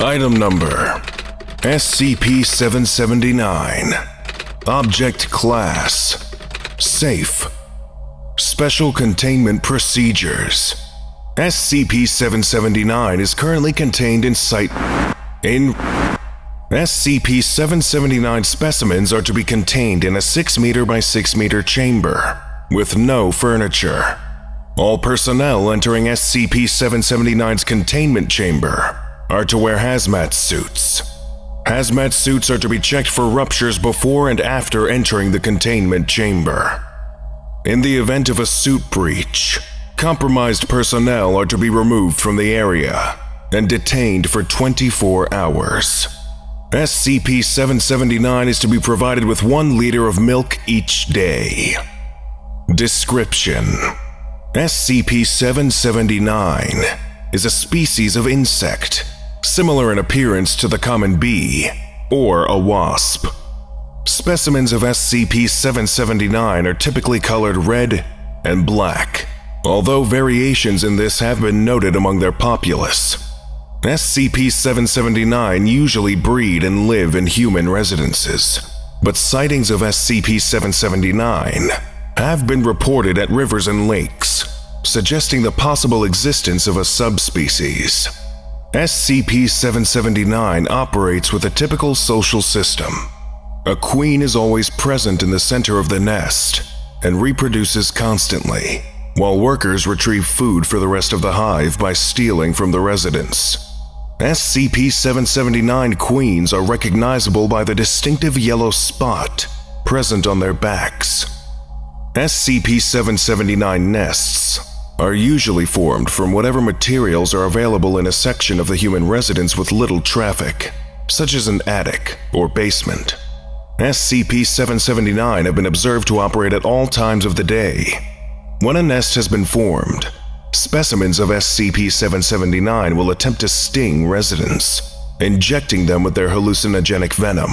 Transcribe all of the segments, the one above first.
Item number SCP 779. Object Class Safe. Special Containment Procedures. SCP 779 is currently contained in Site. In. SCP 779 specimens are to be contained in a 6 meter by 6 meter chamber, with no furniture. All personnel entering SCP 779's containment chamber are to wear hazmat suits. Hazmat suits are to be checked for ruptures before and after entering the containment chamber. In the event of a suit breach, compromised personnel are to be removed from the area and detained for 24 hours. SCP 779 is to be provided with one liter of milk each day. Description SCP 779 is a species of insect similar in appearance to the common bee or a wasp. Specimens of SCP 779 are typically colored red and black, although variations in this have been noted among their populace. SCP 779 usually breed and live in human residences, but sightings of SCP 779 have been reported at rivers and lakes, suggesting the possible existence of a subspecies. SCP 779 operates with a typical social system. A queen is always present in the center of the nest and reproduces constantly, while workers retrieve food for the rest of the hive by stealing from the residents. SCP 779 queens are recognizable by the distinctive yellow spot present on their backs. SCP 779 nests are usually formed from whatever materials are available in a section of the human residence with little traffic, such as an attic or basement. SCP 779 have been observed to operate at all times of the day. When a nest has been formed, Specimens of SCP-779 will attempt to sting residents, injecting them with their hallucinogenic venom.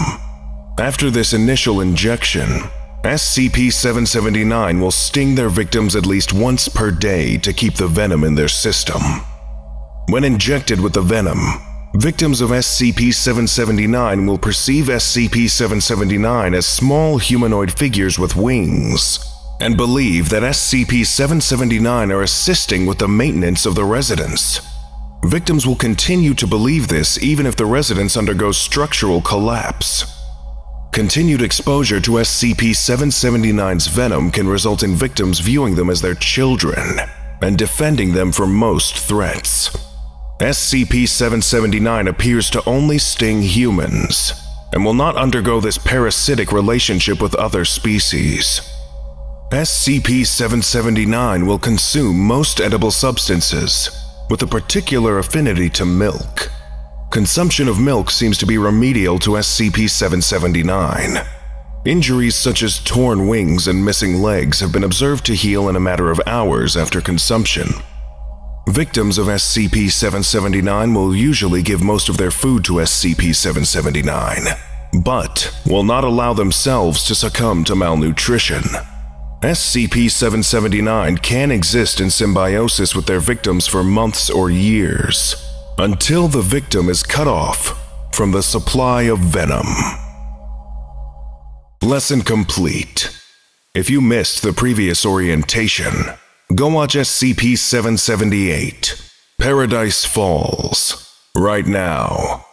After this initial injection, SCP-779 will sting their victims at least once per day to keep the venom in their system. When injected with the venom, victims of SCP-779 will perceive SCP-779 as small humanoid figures with wings and believe that SCP-779 are assisting with the maintenance of the residence. Victims will continue to believe this even if the residence undergoes structural collapse. Continued exposure to SCP-779's venom can result in victims viewing them as their children and defending them from most threats. SCP-779 appears to only sting humans and will not undergo this parasitic relationship with other species. SCP-779 will consume most edible substances, with a particular affinity to milk. Consumption of milk seems to be remedial to SCP-779. Injuries such as torn wings and missing legs have been observed to heal in a matter of hours after consumption. Victims of SCP-779 will usually give most of their food to SCP-779, but will not allow themselves to succumb to malnutrition. SCP-779 can exist in symbiosis with their victims for months or years, until the victim is cut off from the supply of venom. Lesson complete. If you missed the previous orientation, go watch SCP-778, Paradise Falls, right now.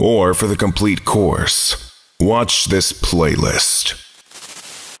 Or for the complete course, watch this playlist.